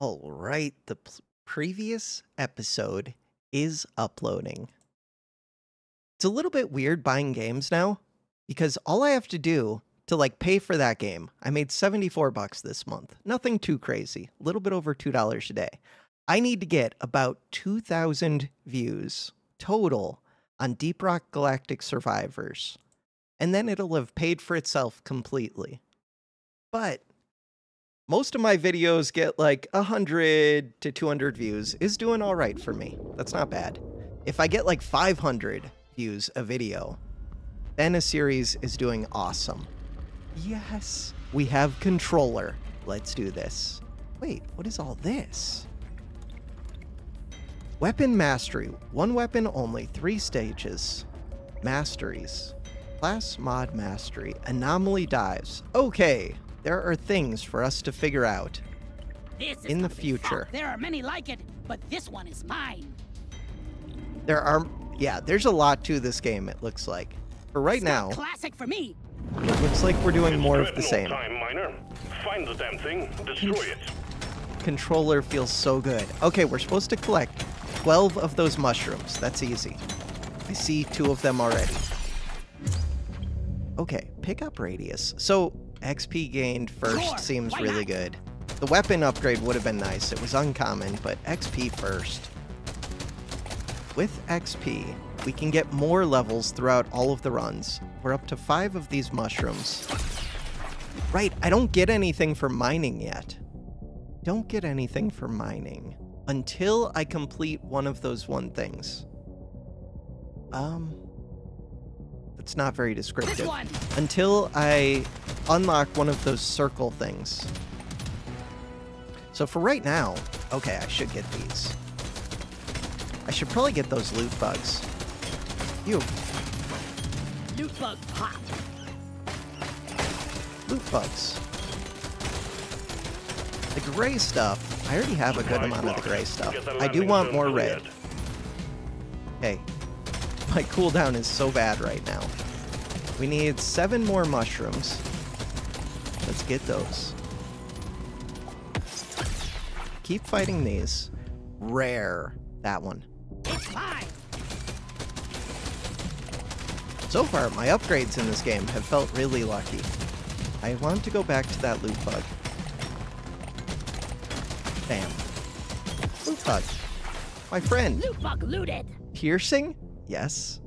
All right, the previous episode is uploading. It's a little bit weird buying games now because all I have to do to like pay for that game, I made 74 bucks this month. Nothing too crazy, a little bit over $2 a day. I need to get about 2,000 views total on Deep Rock Galactic Survivors, and then it'll have paid for itself completely. But most of my videos get like 100 to 200 views is doing all right for me. That's not bad. If I get like 500 views a video, then a series is doing awesome. Yes, we have controller. Let's do this. Wait, what is all this? Weapon mastery. One weapon only, three stages. Masteries. Class mod mastery. Anomaly dives. Okay, there are things for us to figure out. This In the future. There are many like it, but this one is mine. There are, yeah, there's a lot to this game, it looks like. For right It's now, classic for me. it looks like we're doing more of the Dreadnought same. Time, miner. Find the damn thing. Destroy it. Controller feels so good. Okay, we're supposed to collect 12 of those mushrooms. That's easy. I see two of them already. Okay, pickup radius. So, XP gained first Sure, seems really not? good. The weapon upgrade would have been nice. It was uncommon, but XP first. With XP, we can get more levels throughout all of the runs. We're up to five of these mushrooms. Right, I don't get anything for mining yet. Don't get anything for mining until I complete one of those one things. Um, that's not very descriptive. Until I unlock one of those circle things. So for right now, okay, I should get these. I should probably get those loot bugs. You, Loot bug pop. loot bugs. The gray stuff, I already have a good Supply amount of the gray stuff. The I do want more cleared. red. Hey, my cooldown is so bad right now. We need seven more mushrooms. Let's get those. Keep fighting these. Rare. That one. So far, my upgrades in this game have felt really lucky. I want to go back to that loot bug. Bam. Loot bug. My friend. Loot bug looted. Piercing? Yes.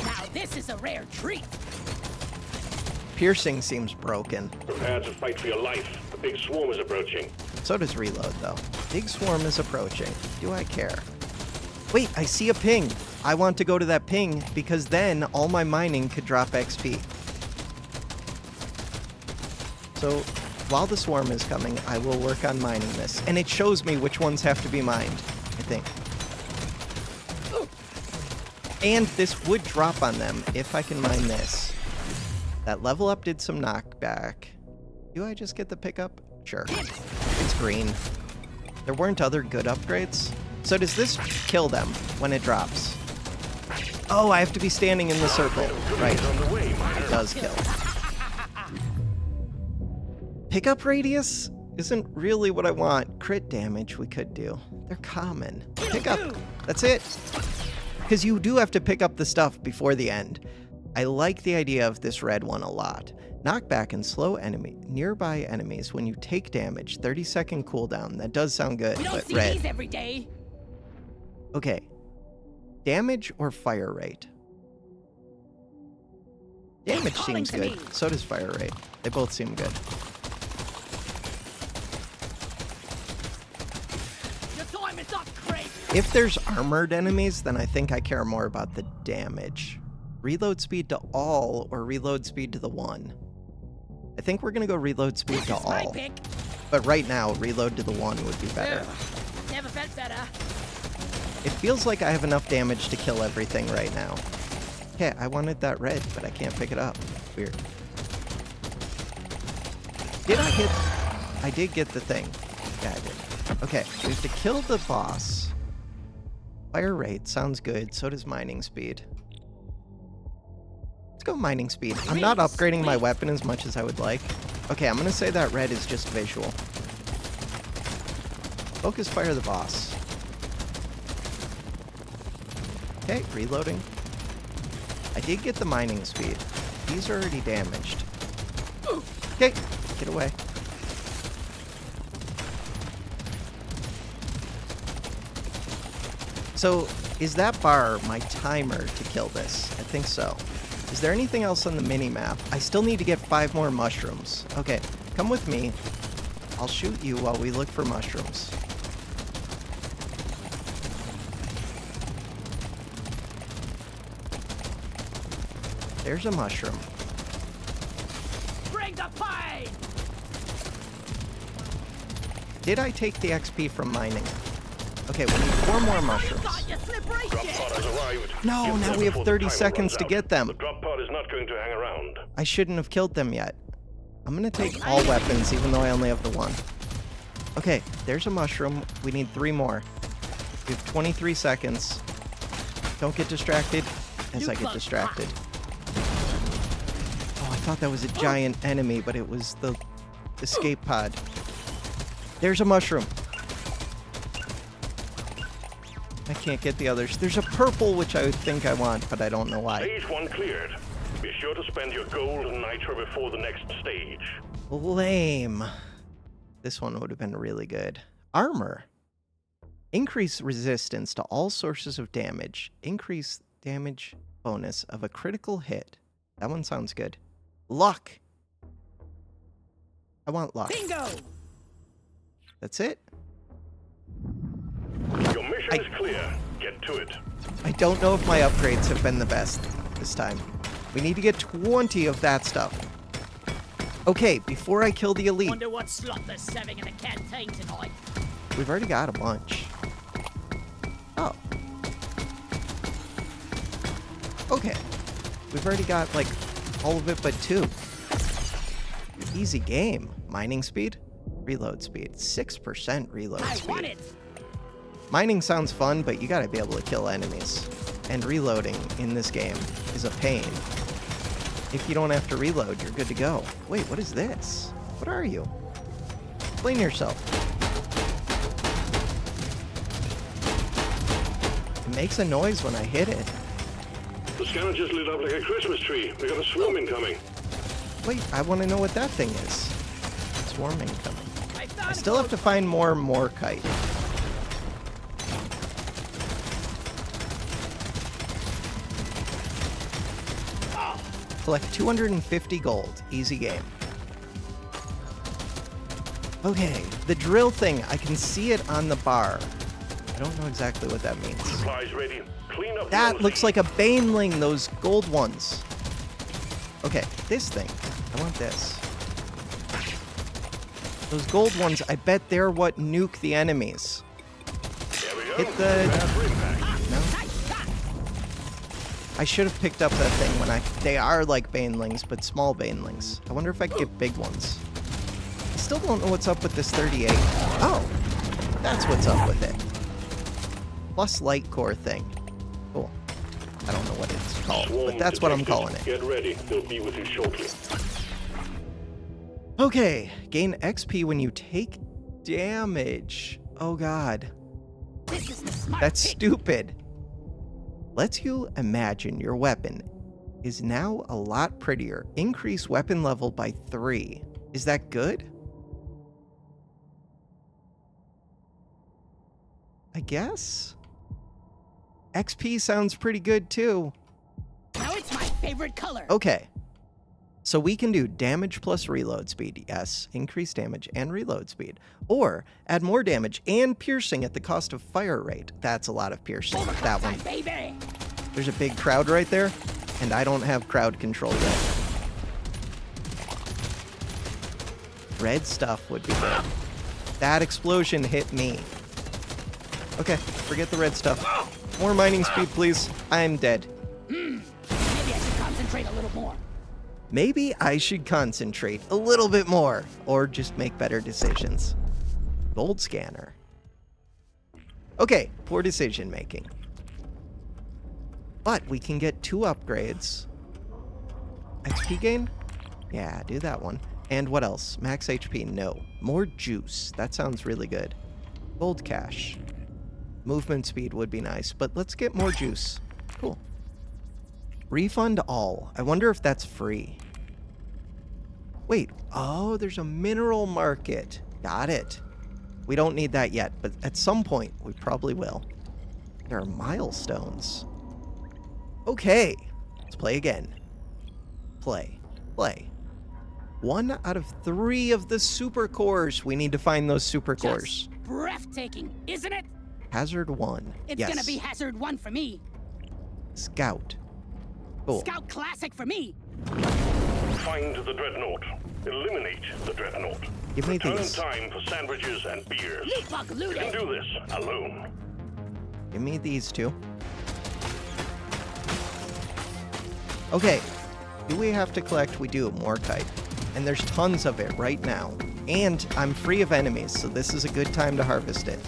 Now this is a rare treat. Piercing seems broken. Prepare to fight for your life. A big swarm is approaching. So does reload, though. Big swarm is approaching. Do I care? Wait, I see a ping. I want to go to that ping because then all my mining could drop XP. So while the swarm is coming, I will work on mining this. And it shows me which ones have to be mined, I think. And this would drop on them if I can mine this. That level up did some knockback. Do I just get the pickup? Sure. It's green. There weren't other good upgrades. So does this kill them when it drops? Oh, I have to be standing in the circle. Right. It does kill. Pickup radius isn't really what I want. Crit damage we could do. They're common. Pickup. That's it. Because you do have to pick up the stuff before the end. I like the idea of this red one a lot. Knockback and slow enemy nearby enemies when you take damage. 30 second cooldown. That does sound good, We don't but see red. these every day. Okay. Damage or fire rate? Damage seems good. me. So does fire rate. They both seem good. Just so I'm. If there's armored enemies, then I think I care more about the damage. Reload speed to all or reload speed to the one. I think we're gonna go reload speed to all. pick. But right now, reload to the one would be better. Ugh, Never felt better. It feels like I have enough damage to kill everything right now. Okay, I wanted that red, but I can't pick it up. Weird. Did I get... I did get the thing. Yeah, I did. Okay, we have to kill the boss. Fire rate sounds good. So does mining speed. Go mining speed. I'm not upgrading my weapon as much as I would like. Okay, I'm gonna say that red is just visual. Focus fire the boss. Okay, reloading. I did get the mining speed. These are already damaged. Okay, get away. So, is that bar my timer to kill this? I think so. Is there anything else on the mini-map? I still need to get five more mushrooms. Okay, come with me. I'll shoot you while we look for mushrooms. There's a mushroom. Bring the pain! Did I take the XP from mining? Okay, we need four more mushrooms. Got your slippery Drop shit! pod has arrived. No, Get now we have 30 seconds to out. get them. The drop pod is not going to hang around. I shouldn't have killed them yet. I'm gonna take all weapons, even though I only have the one. Okay, there's a mushroom. We need three more. We have 23 seconds. Don't get distracted as I get distracted. Oh, I thought that was a giant enemy, but it was the escape pod. There's a mushroom. I can't get the others. There's a purple, which I think I want, but I don't know why. Stage one cleared. Be sure to spend your gold and nitro before the next stage. Lame. This one would have been really good. Armor. Increase resistance to all sources of damage. Increase damage bonus of a critical hit. That one sounds good. Luck. I want luck. Bingo! That's it. Your mission I- is clear. Get to it. I don't know if my upgrades have been the best this time. We need to get 20 of that stuff. Okay, before I kill the elite, Wonder what slot they're serving in the canteen tonight. We've already got a bunch. Oh. Okay. We've already got, like, all of it but two. Easy game. Mining speed? Reload speed. 6% reload I speed. Want it! Mining sounds fun, but you gotta be able to kill enemies. And reloading in this game is a pain. If you don't have to reload, you're good to go. Wait, what is this? What are you? Explain yourself. It makes a noise when I hit it. The scanner just lit up like a Christmas tree. We got a swarm incoming. Wait, I want to know what that thing is. Swarming coming. I found I a still have to find more Morkite. Collect 250 gold. Easy game. Okay, the drill thing, I can see it on the bar. I don't know exactly what that means. Supplies ready. Clean up. That looks like a Baneling, those gold ones. Okay, this thing. I want this. Those gold ones, I bet they're what nuke the enemies. There we go. hit the- I should have picked up that thing when I... They are like Banelings, but small Banelings. I wonder if I could get big ones. I still don't know what's up with this 38. Oh! That's what's up with it. Plus light core thing. Cool. I don't know what it's called, but that's what I'm calling it. Get ready. They'll be with you shortly. Okay, gain XP when you take damage. Oh god, This is the smart that's pick. stupid. Lets you imagine your weapon is now a lot prettier. Increase weapon level by three. Is that good? I guess. XP sounds pretty good too. Now it's my favorite color. Okay. So we can do damage plus reload speed, yes, increase damage and reload speed. Or add more damage and piercing at the cost of fire rate. That's a lot of piercing. That one. There's a big crowd right there, and I don't have crowd control yet. Red stuff would be good. That explosion hit me. Okay, forget the red stuff. More mining speed, please. I'm dead. Hmm, maybe I should concentrate a little more. Maybe I should concentrate a little bit more or just make better decisions. Gold scanner. Okay, poor decision making. But we can get two upgrades. XP gain? Yeah, do that one. And what else? Max HP? No. More juice. That sounds really good. Gold cash. Movement speed would be nice, but let's get more juice. Cool. Refund all. I wonder if that's free. Wait. Oh, there's a mineral market. Got it. We don't need that yet, but at some point we probably will. There are milestones. Okay. Let's play again. Play. Play. One out of three of the super cores. We need to find those super cores. Just breathtaking, isn't it? Hazard one. It's yes. gonna be Hazard 1 for me. Scout. Cool. Scout Classic for me. Find the dreadnought. Eliminate the dreadnought. Give me Return these. time for sandwiches and beers. Loot bug You looted. can do this alone. Give me these two. Okay. Do we have to collect? We do. Morkite. And there's tons of it right now. And I'm free of enemies, so this is a good time to harvest it.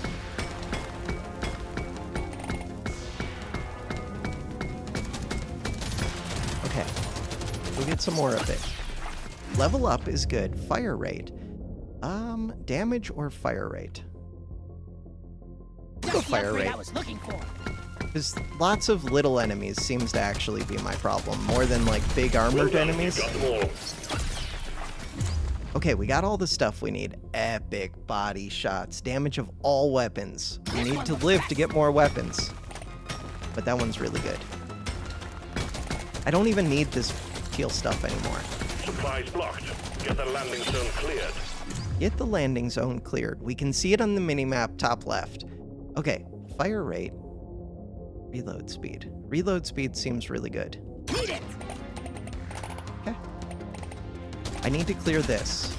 Get some more of it. Level up is good. Fire rate. Um, damage or fire rate? Go fire rate. I was looking for. Because lots of little enemies seems to actually be my problem, more than like big armored enemies. You got them all. Okay, we got all the stuff we need. Epic body shots, damage of all weapons. We need to live to get more weapons. But that one's really good. I don't even need this teal stuff anymore. Supplies blocked. Get the landing zone cleared. Get the landing zone cleared. We can see it on the minimap top left. Okay, fire rate, reload speed. Reload speed seems really good. Need it. Okay. I need to clear this.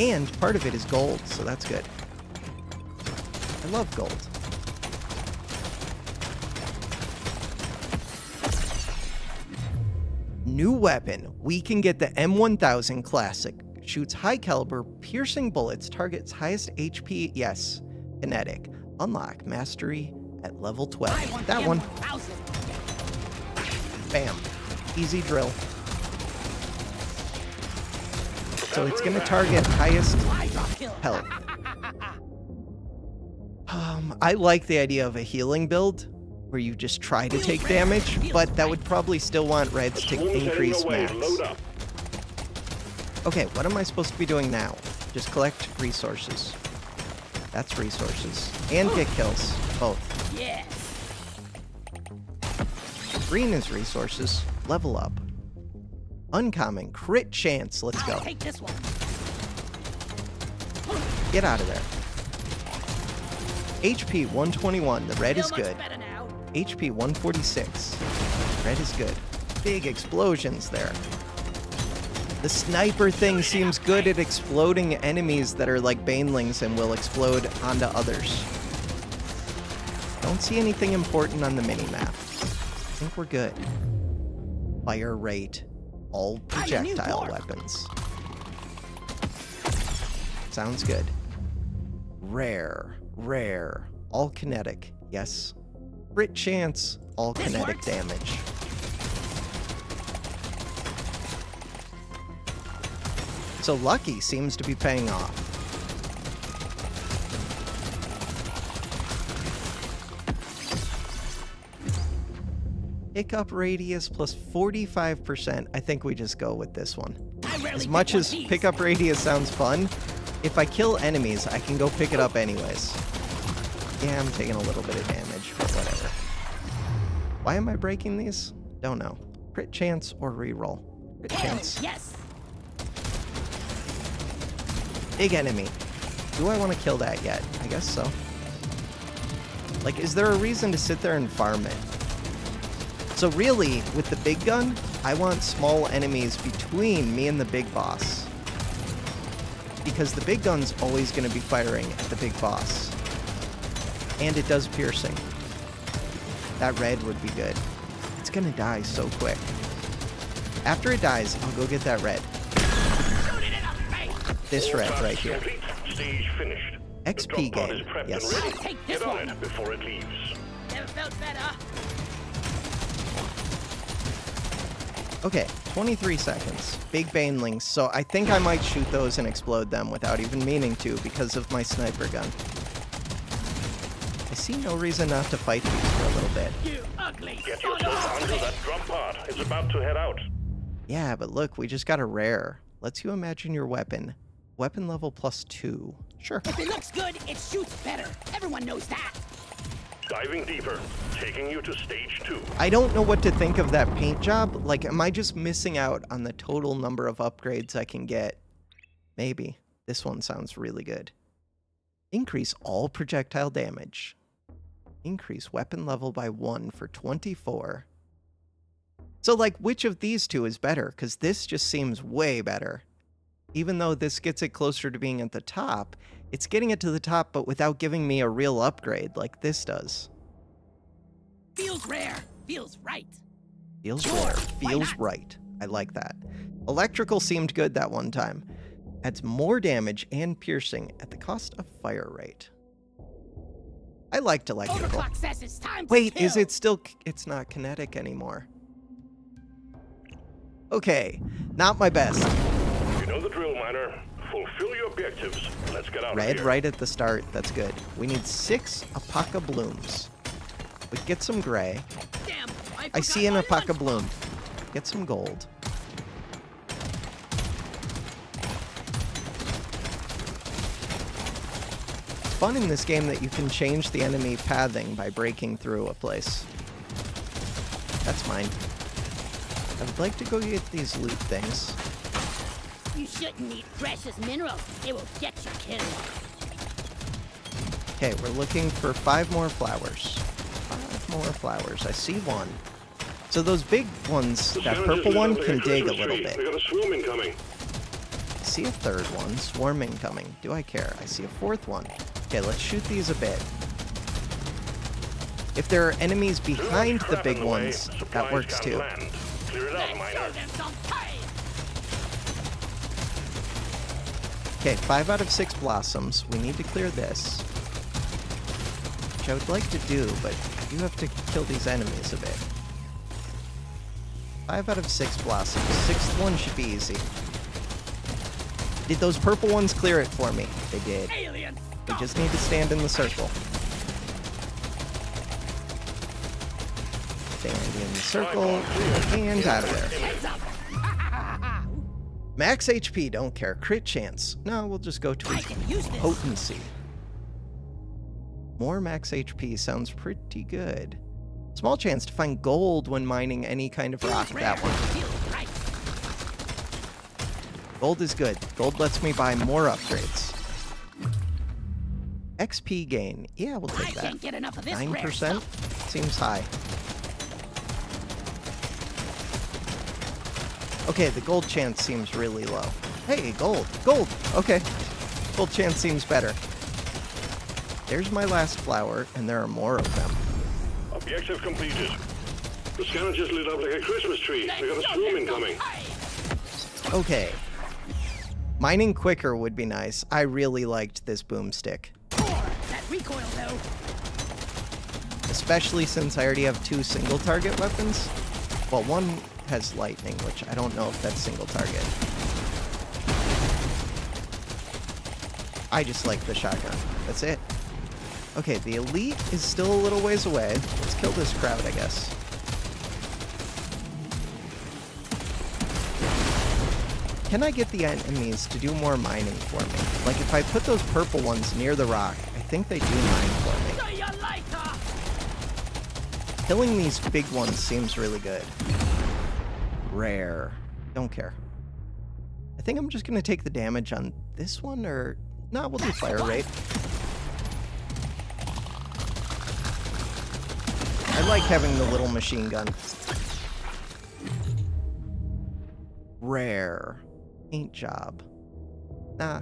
And part of it is gold, so that's good. I love gold. New weapon. We can get the M1000 Classic. Shoots high caliber, piercing bullets, targets highest HP. Yes, kinetic. Unlock mastery at level 12. That one. Bam. Easy drill. So it's going to target highest I drop kill. health. Um, I like the idea of a healing build where you just try to take damage, but that would probably still want reds to increase max. Okay, what am I supposed to be doing now? Just collect resources. That's resources. And get kills. Both. Yes. Green is resources. Level up. Uncommon. Crit chance. Let's go. Take this one. Get out of there. HP 121. The red is good. better. HP 146. Red is good. Big explosions there. The sniper thing seems good at exploding enemies that are like banelings and will explode onto others. Don't see anything important on the minimap. I think we're good. Fire rate. All projectile weapons. Sounds good. Rare. Rare. All kinetic. Yes. Crit chance. All This kinetic works. damage. So lucky seems to be paying off. Pickup radius plus 45%. I think we just go with this one. As much as pickup radius sounds fun, if I kill enemies, I can go pick it up anyways. Yeah, I'm taking a little bit of damage. Why am I breaking these? Don't know. Crit chance or reroll? Crit chance. yes. Big enemy. Do I want to kill that yet? I guess so. Like, is there a reason to sit there and farm it? So really, with the big gun, I want small enemies between me and the big boss. Because the big gun's always going to be firing at the big boss. And it does piercing. That red would be good. It's going to die so quick. After it dies, I'll go get that red. Shoot it in the face. This red right here. Complete. Stage finished. The XP drop pod gain, yes. and ready. I'll take this Get on one. it before it leaves. Never felt better. Okay, 23 seconds. Big banelings. So I think I might shoot those and explode them without even meaning to because of my sniper gun. I see no reason not to fight these for a little bit. You ugly Get son yourself onto a that drum part. It's about to head out. Yeah, but look, we just got a rare. Lets you imagine your weapon. Weapon level plus two. Sure. If it looks good, it shoots better. Everyone knows that. Diving deeper, taking you to stage two. I don't know what to think of that paint job. Like, am I just missing out on the total number of upgrades I can get? Maybe. This one sounds really good. Increase all projectile damage. Increase weapon level by one for 24. So, like, which of these two is better? Because this just seems way better. Even though this gets it closer to being at the top, it's getting it to the top, but without giving me a real upgrade like this does. Feels rare. Feels right. Feels Sure, rare. Feels right. I like that. Electrical seemed good that one time. Adds more damage and piercing at the cost of fire rate. I liked electrical. Overclock says it's time to Wait, is it still? It's not kinetic anymore. Okay, not my best. You know the drill, miner. Fulfill your objectives. Let's get out of Red here. right at the start. That's good. We need six Apoca blooms. We get some gray. Damn, I, I see an my Apoca lunch bloom. Get some gold. Fun in this game that you can change the enemy pathing by breaking through a place. That's mine. I would like to go get these loot things. You shouldn't eat precious minerals. It will get you killed. Okay, we're looking for five more flowers. Five more flowers. I see one. So those big ones, The that purple one up like can a dig a Christmas little tree. bit. We got a swarm incoming. I see a third one, swarming coming. Do I care? I see a fourth one. Okay, let's shoot these a bit. If there are enemies behind the big the way. ones, that works too. Land. Clear it out, Let's miner. show them some pain. Okay, five out of six blossoms. We need to clear this. Which I would like to do, but you have to kill these enemies a bit. Five out of six blossoms. Sixth one should be easy. Did those purple ones clear it for me? They did. We just need to stand in the circle. Stand in the circle and out of there. Max HP, don't care. Crit chance. No, we'll just go to I its can use this. potency. More max HP sounds pretty good. Small chance to find gold when mining any kind of rock. That one. Feels right. Gold is good. Gold lets me buy more upgrades. XP gain. Yeah, we'll I take that. can't get enough of this Nine rare percent stuff. seems high. Okay, the gold chance seems really low. Hey, gold, gold. Okay, gold chance seems better. There's my last flower, and there are more of them. Objective completed. The scanner just lit up like a Christmas tree. Let's We got a show swarm them some incoming. Okay. Mining quicker would be nice. I really liked this boomstick. That recoil though. especially since I already have two single target weapons. Well, one has lightning, which I don't know if that's single target. I just like the shotgun. That's it. Okay, the elite is still a little ways away. Let's kill this crowd, I guess. Can I get the enemies to do more mining for me? Like, if I put those purple ones near the rock, I think they do mine for me. See ya later. Killing these big ones seems really good. Rare. Don't care. I think I'm just gonna take the damage on this one, or... No, we'll do fire rate. I like having the little machine gun. Rare. Paint job. Nah.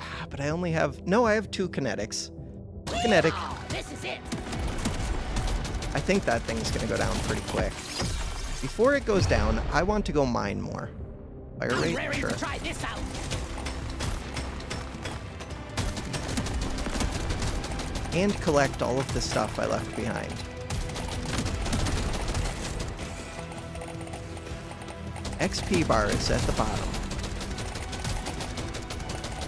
Ah, But I only have... No, I have two kinetics. Kinetic. Oh, this is it. I think that thing's gonna go down pretty quick. Before it goes down, I want to go mine more. Fire rate? Sure. try this out. And collect all of the stuff I left behind. XP bar is at the bottom.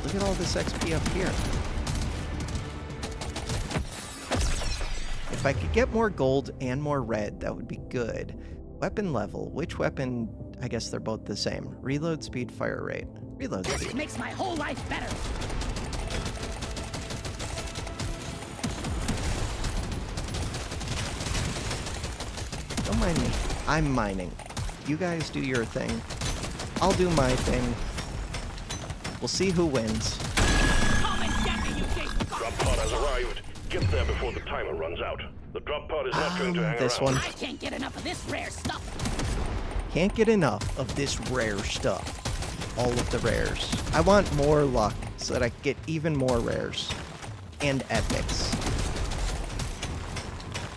Look at all this XP up here. If I could get more gold and more red, that would be good. Weapon level. Which weapon? I guess they're both the same. Reload speed, fire rate. Reload speed. This speed. makes my whole life better. Don't mind me. I'm mining. You guys do your thing. I'll do my thing. We'll see who wins. Come and get me, you. Drop pod has arrived. Get there before the timer runs out. The drop pod is not going to Um, hang this around. one. I can't get enough of this rare stuff. Can't get enough of this rare stuff. All of the rares. I want more luck so that I get even more rares. And epics.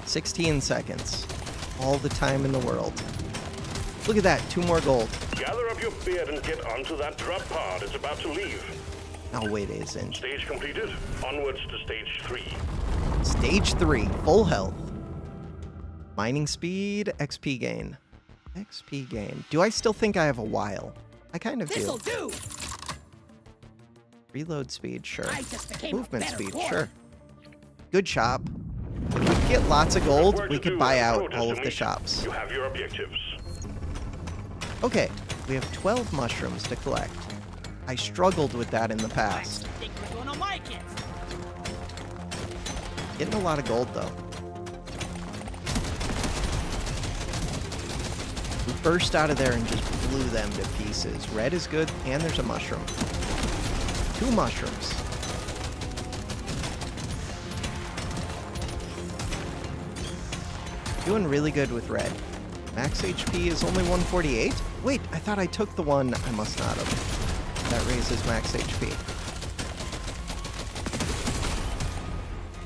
16 seconds. All the time in the world. Look at that, two more gold. Gather up your beard and get onto that drop pod. It's about to leave. Oh, wait, it isn't. Stage completed. Onwards to stage three. Stage 3, full health. Mining speed, XP gain. XP gain. Do I still think I have a while? I kind of do. This'll do. Reload speed, sure. I just Movement speed, warrior. sure. Good shop. If we get lots of gold, we could buy out all of the shops. You have your objectives. Okay, we have 12 mushrooms to collect. I struggled with that in the past. Getting a lot of gold, though. We burst out of there and just blew them to pieces. Red is good, and there's a mushroom. Two mushrooms. Doing really good with red. Max HP is only 148? Wait, I thought I took the one I must not have. That raises max HP.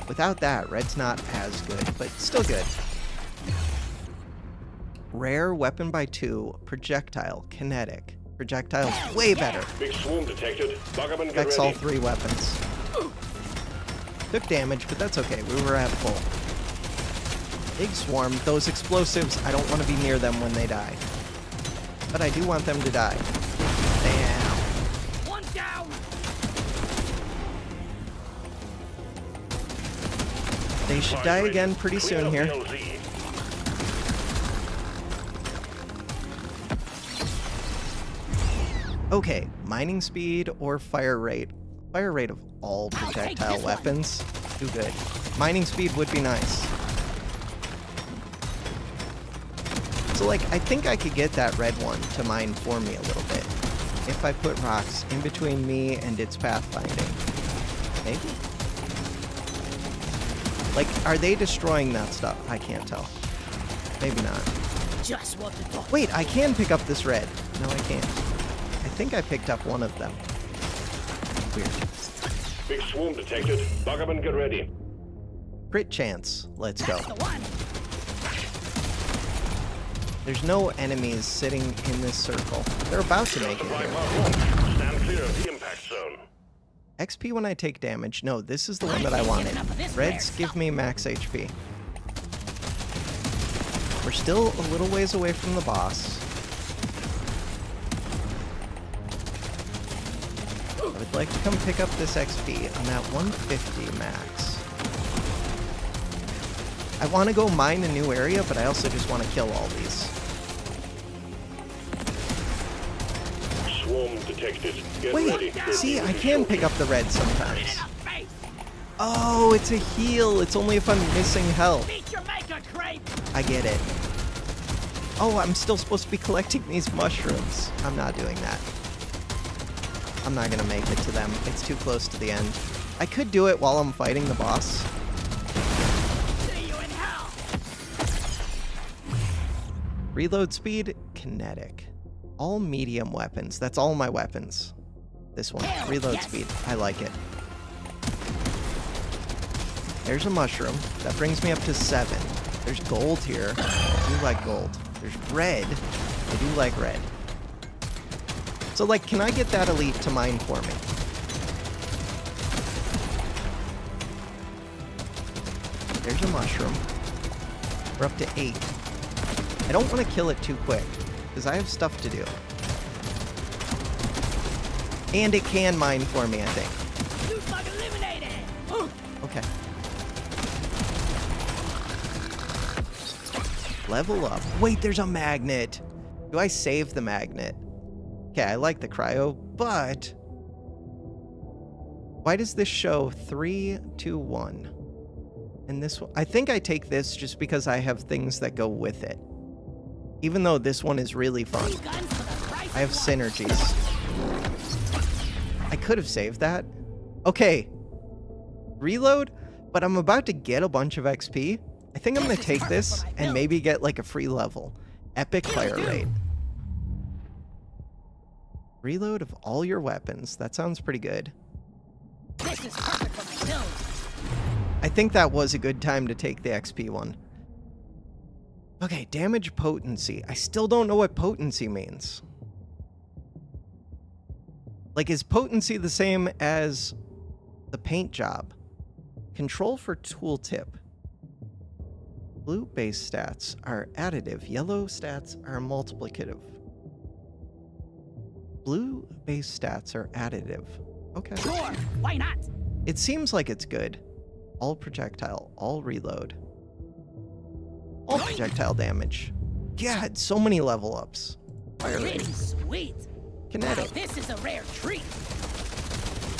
Without that, red's not as good, but still good. Rare weapon by two, projectile, kinetic. Projectile's way better. Big swarm detected. Buggerman, Affects all three weapons. Took damage, but that's okay. We were at full. Big swarm. Those explosives, I don't want to be near them when they die. But I do want them to die. Damn. One down. They should die again pretty soon here. Okay, mining speed or fire rate. Fire rate of all projectile this one. weapons. Too good. Mining speed would be nice. So like, I think I could get that red one to mine for me a little bit. If I put rocks in between me and its pathfinding. Maybe? Like, are they destroying that stuff? I can't tell. Maybe not. Just what the thought. Wait, I can pick up this red. No, I can't. I think I picked up one of them. Weird. Big swarm detected. Buggerman, get ready. Crit chance. Let's go. That's the one. There's no enemies sitting in this circle. They're about to make it here. XP when I take damage. No, this is the one that I wanted. Reds give me max HP. We're still a little ways away from the boss. I would like to come pick up this XP. I'm at 150 max. I want to go mine a new area, but I also just want to kill all these. Swarm detected. Get Wait, ready. see, I can pick up the red sometimes. Oh, it's a heal. It's only if I'm missing health. Beat your maker, Crepe. I get it. Oh, I'm still supposed to be collecting these mushrooms. I'm not doing that. I'm not gonna make it to them. It's too close to the end. I could do it while I'm fighting the boss. See you in hell. Reload speed, kinetic. All medium weapons. That's all my weapons. This one. Reload yes. speed. I like it. There's a mushroom. That brings me up to seven. There's gold here. I do like gold. There's red. I do like red. So, like, can I get that elite to mine for me? There's a mushroom. We're up to eight. I don't want to kill it too quick. Because I have stuff to do. And it can mine for me, I think. You bug eliminated! Okay. Level up. Wait, there's a magnet. Do I save the magnet? Okay, I like the cryo, but why does this show three, two, one? And this one, I think I take this just because I have things that go with it. Even though this one is really fun. three guns for the price I have synergies. I could have saved that. Okay. Reload, but I'm about to get a bunch of XP. I think I'm going to take this and maybe get like a free level. Epic fire rate. Reload of all your weapons. That sounds pretty good. This is perfect for my build. I think that was a good time to take the XP one. Okay, damage potency. I still don't know what potency means. Like, is potency the same as the paint job? Control for tooltip. Blue base stats are additive, yellow stats are multiplicative. Blue base stats are additive. Okay. Sure, why not? It seems like it's good. All projectile, all reload. All projectile damage. God, so many level ups. Pretty rate. sweet. Now this is a rare treat.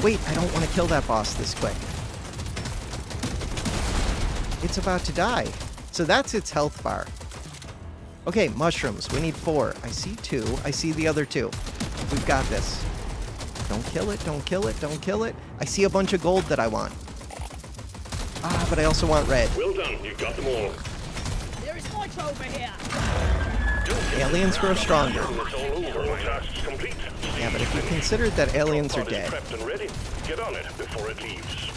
Wait, I don't want to kill that boss this quick. It's about to die. So that's its health bar. Okay, mushrooms. We need four. I see two. I see the other two. We've got this. Don't kill it. Don't kill it. Don't kill it. I see a bunch of gold that I want. Ah, but I also want red. Well done, you got them all. There is nitro over here. Aliens grow stronger. It's all over. Your task's complete. Yeah, but if you consider that aliens are dead, prepped and ready. Get on it before it leaves.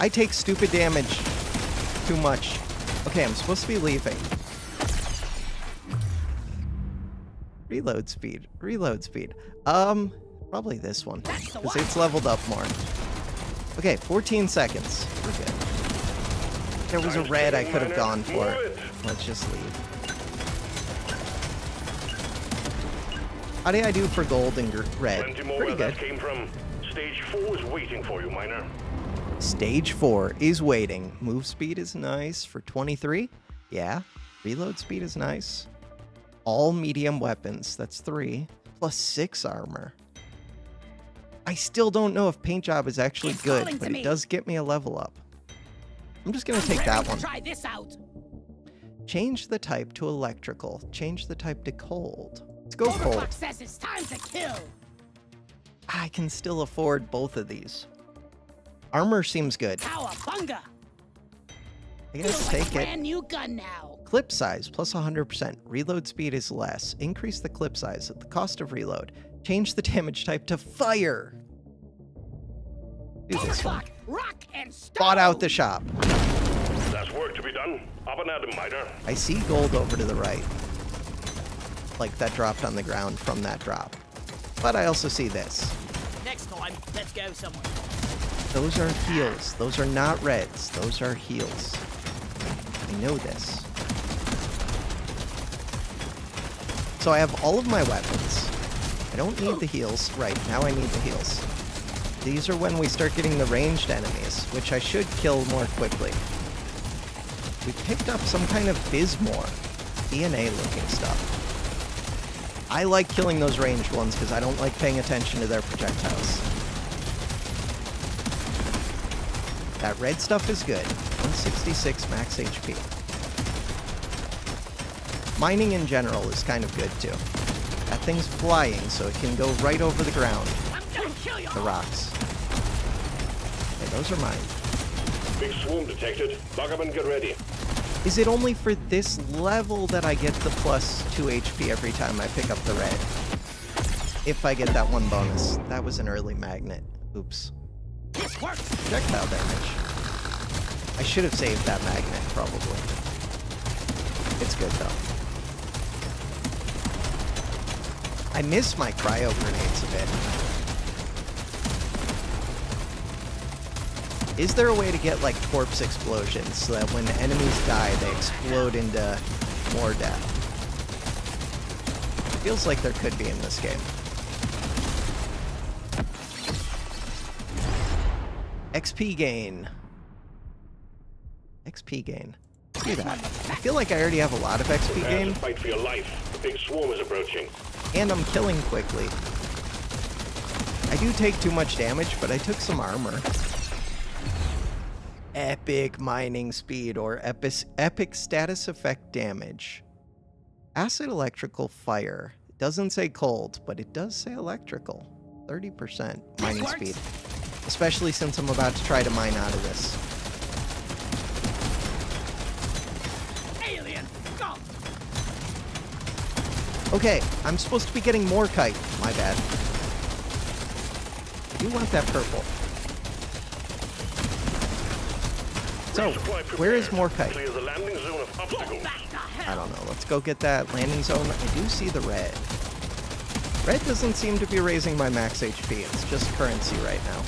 I take stupid damage too much. Okay, I'm supposed to be leaving. Reload speed. Reload speed. Um, probably this one. Because one. it's leveled up more. Okay, 14 seconds. We're good. There was a red I could have gone for. It. Let's just leave. How do I do for gold and red? Plenty more Pretty good. that came from. Stage four is waiting for you, miner. Stage 4 is waiting. Move speed is nice for 23. Yeah. Reload speed is nice. All medium weapons. That's 3. Plus 6 armor. I still don't know if paint job is actually It's good, but it me. does get me a level up. I'm just going to take that one. Try this out. Change the type to electrical. Change the type to cold. Let's go cold. Overclock says it's time to kill. I can still afford both of these. Armor seems good. Cowabunga. I guess Feels like take it. brand new gun now. Clip size plus 100%. Reload speed is less. Increase the clip size at the cost of reload. Change the damage type to fire. Do this one. Rock and stone. Bought out the shop. There's work to be done. Up and at 'em, miner. I see gold over to the right. Like that dropped on the ground from that drop. But I also see this. Next time, let's go somewhere. Those are heals. Those are not reds. Those are heals. I know this. So I have all of my weapons. I don't need the heals. Right, now I need the heals. These are when we start getting the ranged enemies, which I should kill more quickly. We picked up some kind of Bismor. DNA looking stuff. I like killing those ranged ones because I don't like paying attention to their projectiles. That red stuff is good. 166 max HP. Mining in general is kind of good too. That thing's flying, so it can go right over the ground, I'm gonna kill you. the rocks. Those are mine. Big swarm detected. And get ready. Is it only for this level that I get the plus 2 HP every time I pick up the red? If I get that one bonus. That was an early magnet. Oops. This works. Projectile damage. I should have saved that magnet, probably. It's good, though. I miss my cryo grenades a bit. Is there a way to get, like, corpse explosions so that when enemies die, they explode into more death. Feels like there could be in this game. XP gain. XP gain. Do that. I feel like I already have a lot of XP Prepare gain, fight for your life. The big swarm is approaching. and I'm killing quickly. I do take too much damage, but I took some armor. Epic mining speed or epic, epic status effect damage. Acid electrical fire. It doesn't say cold, but it does say electrical. 30% mining speed. Especially since I'm about to try to mine out of this. Alien, go! Okay, I'm supposed to be getting Morkite. My bad. You want that purple. So, where is prepared. Morkite? Clear the landing zone of Go obstacles. back to hell! I don't know. Let's go get that landing zone. I do see the red. Red doesn't seem to be raising my max HP. It's just currency right now.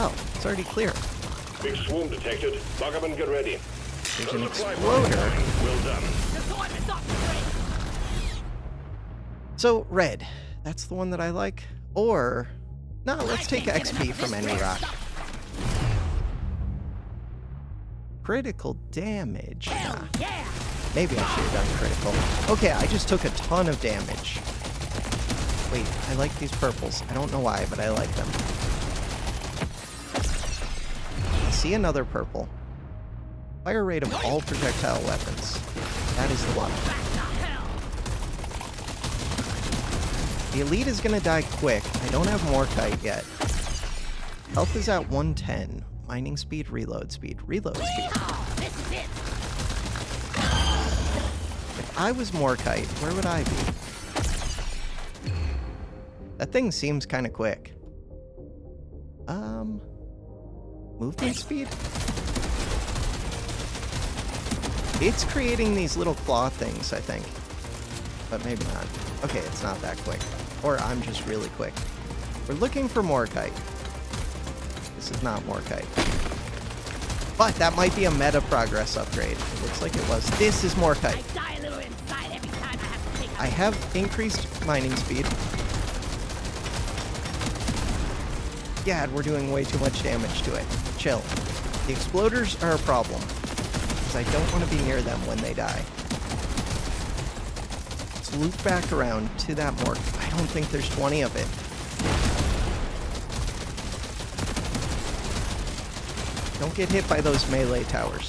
Oh, it's already clear. Big swarm detected. Lock up and get ready. There's an exploder. Well done. The time is up, Drake! So, red. That's the one that I like. Or, no, let's take XP from any rock. Critical damage. Hell yeah! Maybe I should have done critical. Okay, I just took a ton of damage. Wait, I like these purples. I don't know why, but I like them. I see another purple. Fire rate of all projectile weapons. That is the one. Back to hell! The elite is gonna die quick. I don't have Morkite yet. Health is at 110. Mining speed, reload speed, reload speed. This is it! If I was Morkite, where would I be? That thing seems kind of quick. Um, movement speed? It's creating these little claw things, I think. But maybe not. Okay, it's not that quick. Or I'm just really quick. We're looking for Morkite. This is not Morkite. But that might be a meta progress upgrade. It looks like it was. This is Morkite. I die a little inside every time I have to take out I have increased mining speed. Gad, we're doing way too much damage to it. Chill. The exploders are a problem. Because I don't want to be near them when they die. Let's loop back around to that morgue. I don't think there's 20 of it. Don't get hit by those melee towers.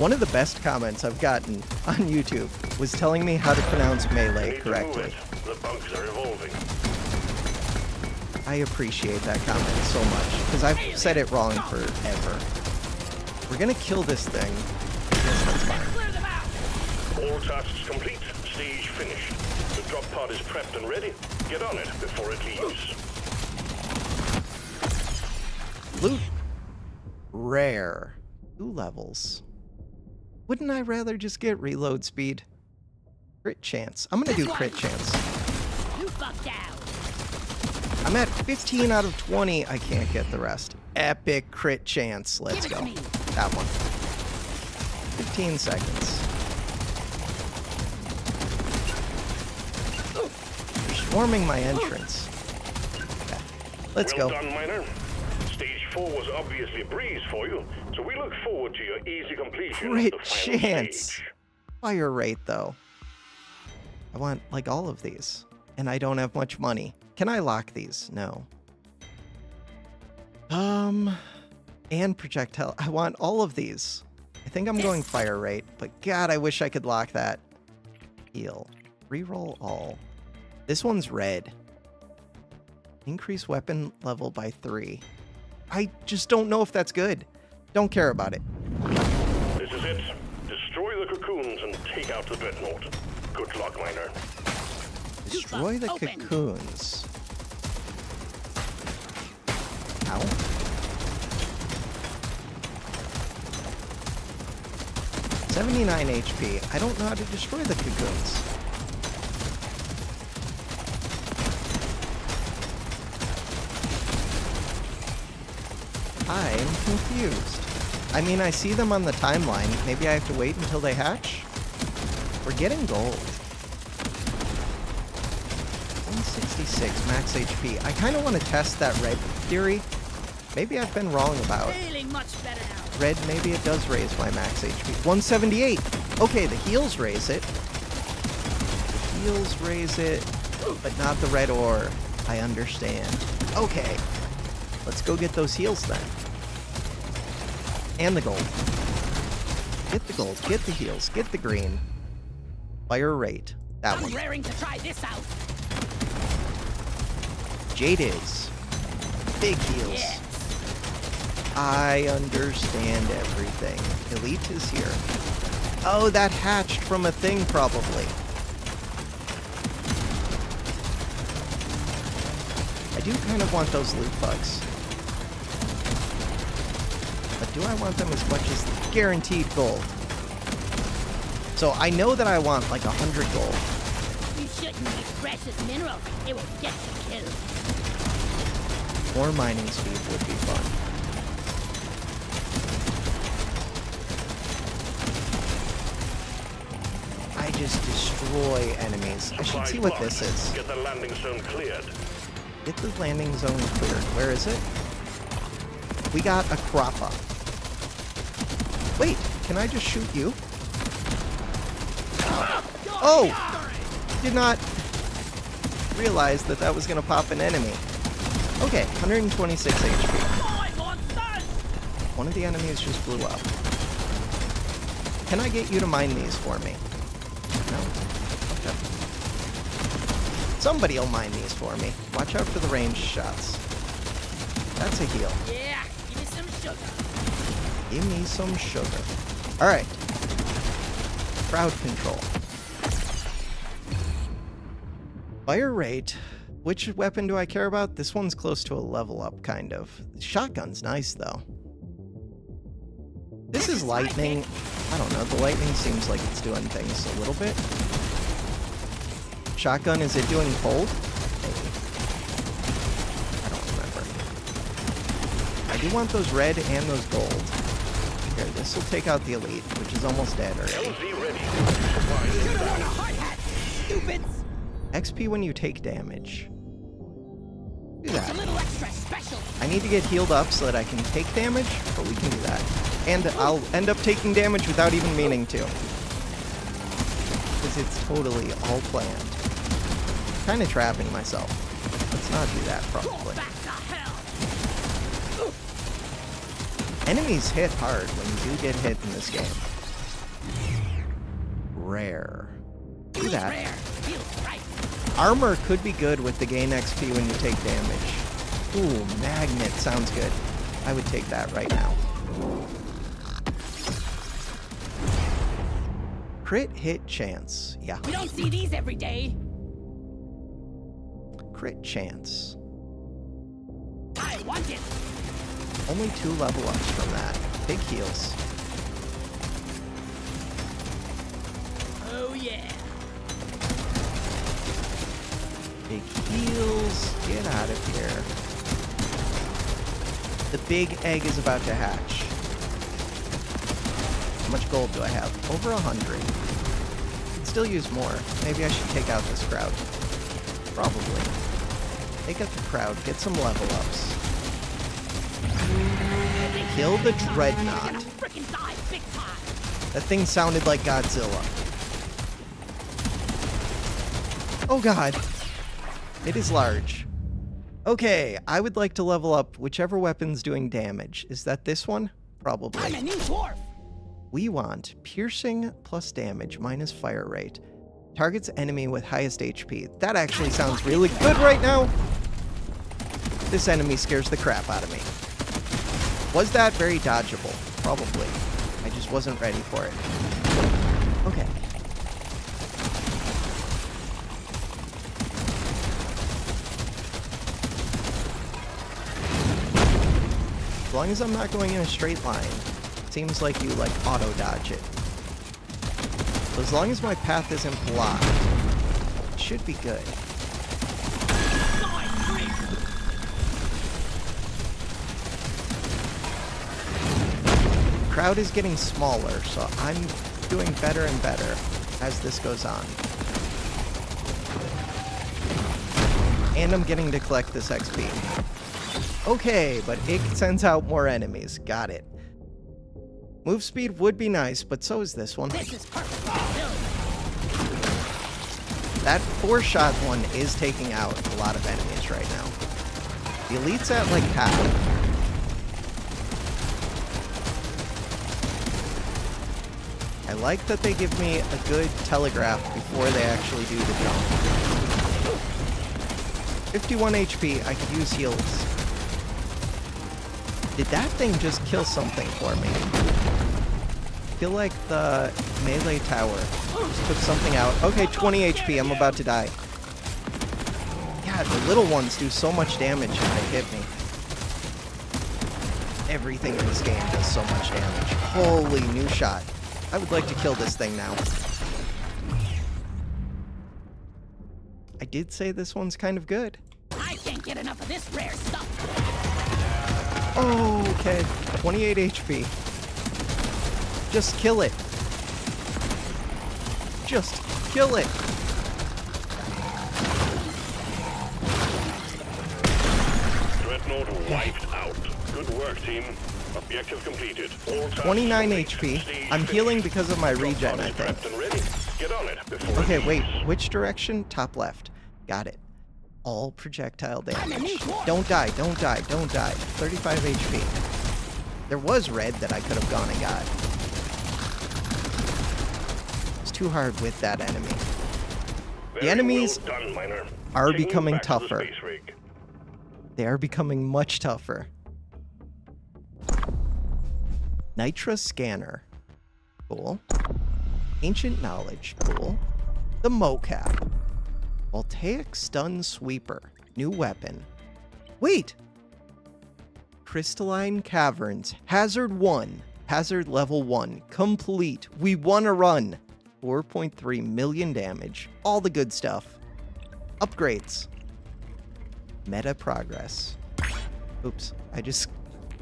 One of the best comments I've gotten on YouTube was telling me how to pronounce melee Need to move correctly. The bugs are evolving. I appreciate that comment so much because I've said it wrong forever. We're gonna kill this thing. Yes, that's fine. Clear them out! All tasks complete. Stage finished. The drop pod is prepped and ready. Get on it before it leaves. Loot. Rare. Two levels. Wouldn't I rather just get reload speed? Crit chance. I'm gonna do crit chance. You buck down! I'm at 15 out of 20. I can't get the rest. Epic crit chance. Let's go. me. That one. 15 seconds. You're swarming my entrance. Okay. Let's well go. done, Miner. Four was obviously a breeze for you, so we look forward to your easy completion Crit of the final chance. stage. Fire rate, though. I want, like, all of these. And I don't have much money. Can I lock these? No. Um, and projectile. I want all of these. I think I'm going fire rate, but God, I wish I could lock that. Heal. Reroll all. This one's red. Increase weapon level by three. I just don't know if that's good. Don't care about it. This is it. Destroy the cocoons and take out the dreadnought. Good luck, Miner. Destroy the Open. cocoons. Ow. Seventy-nine HP. I don't know how to destroy the cocoons. I'm confused. I mean, I see them on the timeline. Maybe I have to wait until they hatch? We're getting gold. 166 max HP. I kind of want to test that red theory. Maybe I've been wrong about Feeling much better now. red. Maybe it does raise my max HP. 178. Okay, the heals raise it. The heals raise it, but not the red ore. I understand. Okay, let's go get those heals then. And the gold. Get the gold, get the heals, get the green. Fire rate. That I'm one. raring to try this out. Jadiz. Big heals. Yeah. I understand everything. Elite is here. Oh, that hatched from a thing, probably. I do kind of want those loot bugs. But do I want them as much as guaranteed gold? So I know that I want like a hundred gold. You shouldn't need precious minerals. It will get you killed. More mining speed would be fun. I just destroy enemies. I should see what this is. Get the landing zone cleared. Get the landing zone cleared. Where is it? We got a Croppa. Wait, can I just shoot you? Oh! Did not realize that that was going to pop an enemy. Okay, 126 HP. One of the enemies just blew up. Can I get you to mine these for me? No? Okay. Somebody will mine these for me. Watch out for the ranged shots. That's a heal. Yeah, give me some sugar. Give me some sugar. Alright. Crowd control. Fire rate. Which weapon do I care about? This one's close to a level up, kind of. Shotgun's nice, though. This is lightning. I don't know. The lightning seems like it's doing things a little bit. Shotgun, is it doing cold? Maybe. I don't remember. I do want those red and those gold. Here, this will take out the elite, which is almost dead already. LZ ready. Supplies inbound. Hard hat. XP when you take damage. Do that. little extra special. I need to get healed up so that I can take damage, but we can do that. And I'll end up taking damage without even meaning to. Because it's totally all planned. Kind of trapping myself. Let's not do that, Go probably. Enemies hit hard when you do get hit in this game. Rare. Do that. rare. Right. Armor could be good with the gain XP when you take damage. Ooh, magnet sounds good. I would take that right now. Crit hit chance. Yeah, We don't see these every day. crit chance. I want it. Only two level ups from that. Big heals. Oh yeah. Big heals. Get out of here. The big egg is about to hatch. How much gold do I have? Over a hundred. Could still use more. Maybe I should take out this crowd. Probably. Take out the crowd. Get some level ups. Kill the dreadnought. gonna frickin' die big time. That thing sounded like Godzilla. Oh god. It is large. Okay, I would like to level up whichever weapon's doing damage. Is that this one? Probably. I'm a new dwarf. We want piercing plus damage minus fire rate. Targets enemy with highest HP. That actually sounds really good right now. This enemy scares the crap out of me. Was that very dodgeable? Probably. I just wasn't ready for it. Okay. As long as I'm not going in a straight line, seems like you like auto dodge it. As long as my path isn't blocked, it should be good. Crowd is getting smaller, so I'm doing better and better as this goes on. And I'm getting to collect this XP. Okay, but it sends out more enemies. Got it. Move speed would be nice, but so is this one. This is building. Oh, that four shot one is taking out a lot of enemies right now. The elite's at like half. Like that they give me a good telegraph before they actually do the jump. 51 HP, I could use heals. Did that thing just kill something for me? I feel like the melee tower just took something out. Okay, 20 HP, I'm about to die. God, the little ones do so much damage if they hit me. Everything in this game does so much damage. Holy new shot. I would like to kill this thing now. I did say this one's kind of good. I can't get enough of this rare stuff. Oh, okay. 28 HP. Just kill it. Just kill it. Dreadnought wiped out. Good work, team. Objective completed. 29. HP. I'm healing because of my regen, I think. prepped and ready. Get on it before Okay, wait. Which direction? Top left. Got it. All projectile I'm a new damage. Don't die, don't die, don't die. 35 HP. There was red that I could have gone and got. It's too hard with that enemy. The enemies well done, Miner. are becoming back to the tougher. They are becoming much tougher. Nitra Scanner. Cool. Ancient Knowledge. Cool. The Mocap. Voltaic Stun Sweeper. New weapon. Wait! Crystalline Caverns. Hazard 1. Hazard level 1. Complete. We won a run. 4.3 million damage. All the good stuff. Upgrades. Meta progress. Oops. I just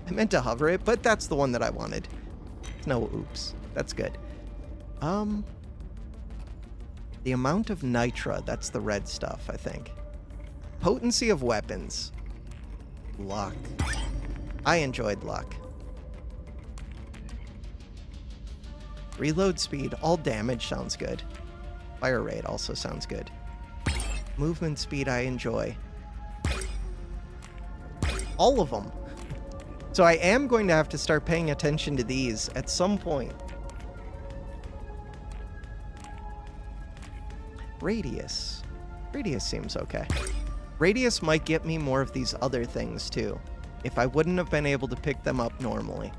I meant to hover it, but that's the one that I wanted. No oops. That's good. Um the amount of nitra, that's the red stuff, I think. Potency of weapons. Luck. I enjoyed luck. Reload speed, all damage sounds good. Fire rate also sounds good. Movement speed I enjoy. All of them. So I am going to have to start paying attention to these at some point. Radius. Radius seems okay. Radius might get me more of these other things too, if I wouldn't have been able to pick them up normally.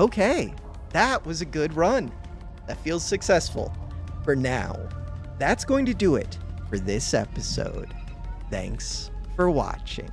Okay, that was a good run. That feels successful. For now, that's going to do it for this episode. Thanks for watching.